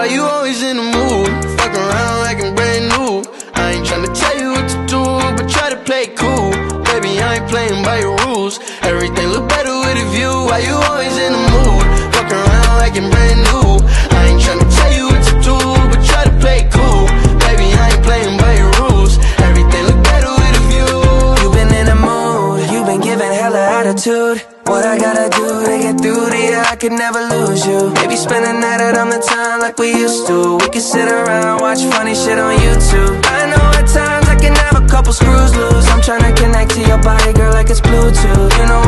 Why you always in the mood? Fuck around like I'm brand new. I ain't tryna tell you what to do, but try to play cool. Baby, I ain't playing by your rules. Everything look better with a view. Why you always in the mood? Fuck around like I'm brand new. I ain't tryna tell you what to do, but try to play cool. Baby, I ain't playing by your rules. Everything look better with a view. You've been in the mood, you've been giving hella attitude. What I gotta do to get through this? Could never lose you. Maybe spend the night out on the town like we used to. We could sit around, watch funny shit on YouTube. I know at times I can have a couple screws loose. I'm tryna connect to your body, girl, like it's Bluetooth. You know